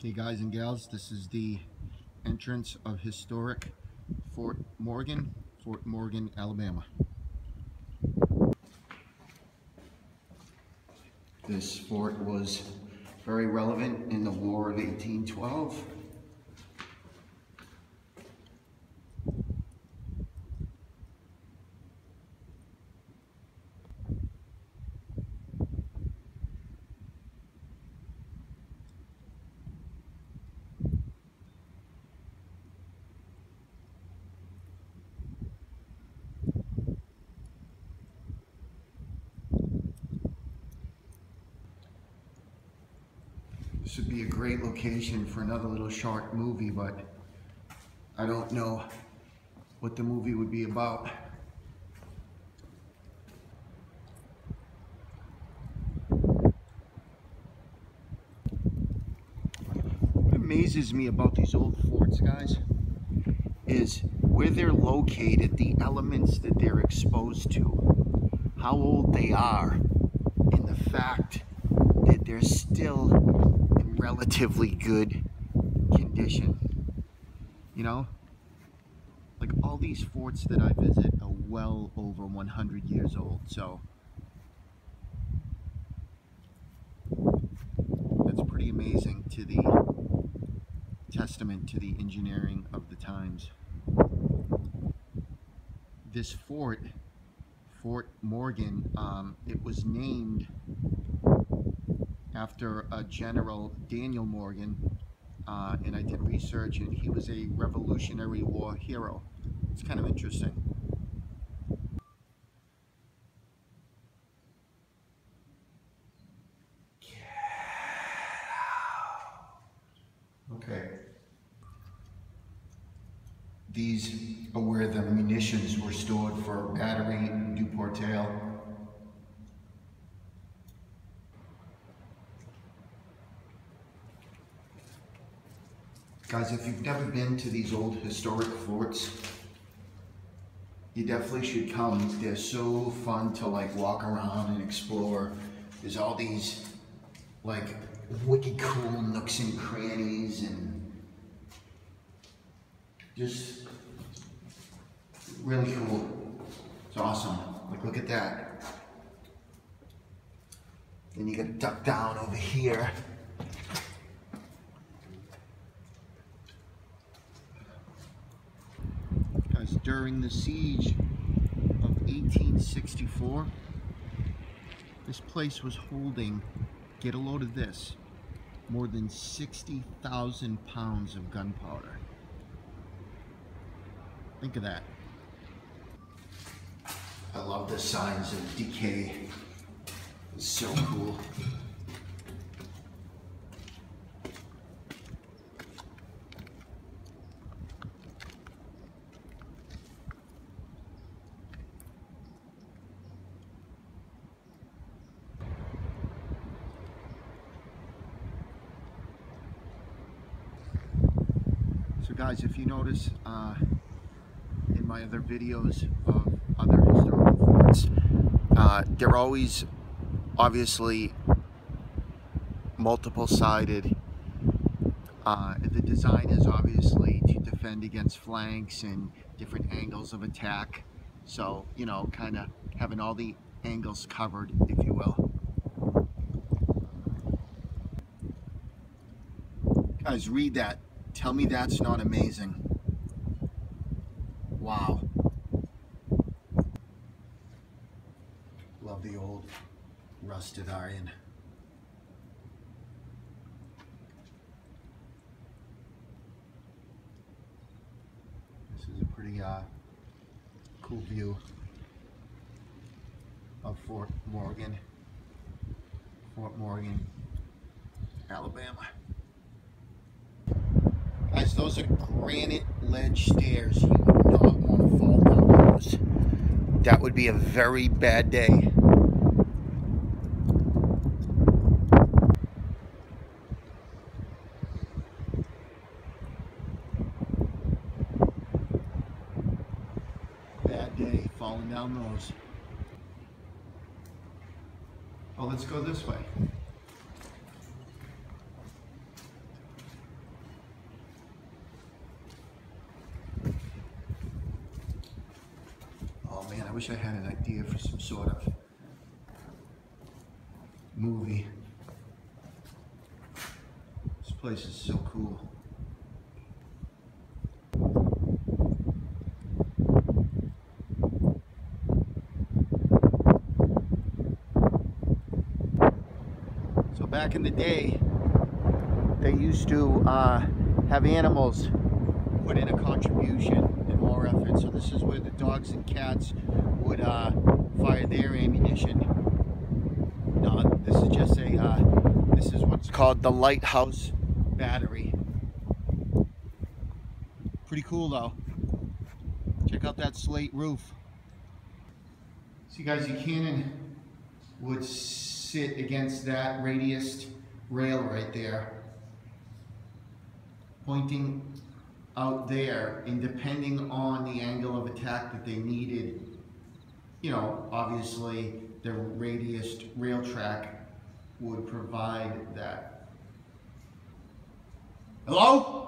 Okay guys and gals, this is the entrance of historic Fort Morgan, Fort Morgan, Alabama. This fort was very relevant in the War of 1812. Would be a great location for another little short movie, but I don't know what the movie would be about. What amazes me about these old forts, guys, is where they're located, the elements that they're exposed to, how old they are, and the fact that they're still relatively good condition. You know? Like all these forts that I visit are well over 100 years old, so that's pretty amazing to the testament to the engineering of the times. This fort, Fort Morgan, um, it was named after a general, Daniel Morgan, uh, and I did research, and he was a Revolutionary War hero. It's kind of interesting. Okay. These are where the munitions were stored for battery Duportail. Guys, if you've never been to these old historic forts, you definitely should come. They're so fun to like walk around and explore. There's all these like wicked cool nooks and crannies and just really cool. It's awesome. Like look at that. Then you gotta duck down over here. Guys, during the siege of 1864, this place was holding, get a load of this, more than 60,000 pounds of gunpowder. Think of that. I love the signs of decay. It's so cool. Guys, if you notice uh, in my other videos of other historical forts, uh, they're always obviously multiple sided. Uh, the design is obviously to defend against flanks and different angles of attack. So, you know, kind of having all the angles covered, if you will. Guys, read that. Tell me that's not amazing. Wow. Love the old rusted iron. This is a pretty uh, cool view of Fort Morgan. Fort Morgan, Alabama. Those are granite ledge stairs. You would not want to fall down those. That would be a very bad day. Bad day falling down those. Oh, let's go this way. Wish I had an idea for some sort of movie. This place is so cool. So back in the day, they used to uh, have animals put in a contribution and more effort. So this is where the dogs and cats would uh, fire their ammunition. No, this is just a, uh, this is what's called the Lighthouse Battery. Pretty cool though. Check out that slate roof. See guys, your cannon would sit against that radius rail right there pointing out there and depending on the angle of attack that they needed, you know, obviously the radius rail track would provide that. Hello?